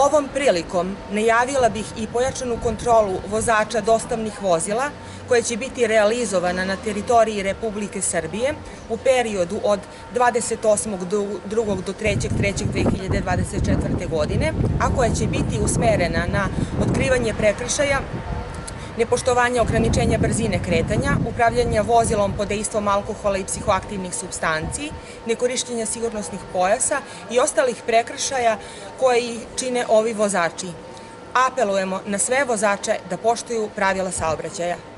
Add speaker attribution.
Speaker 1: Ovom prilikom najavila bih i pojačanu kontrolu vozača dostavnih vozila koja će biti realizovana na teritoriji Republike Srbije u periodu od 28.2. do 3.3.2024. godine, a koja će biti usmerena na otkrivanje prekršaja nepoštovanja ograničenja brzine kretanja, upravljanja vozilom pod dejstvom alkohola i psihoaktivnih substanci, nekorišćenja sigurnosnih pojasa i ostalih prekršaja koje čine ovi vozači. Apelujemo na sve vozače da poštuju pravila saobraćaja.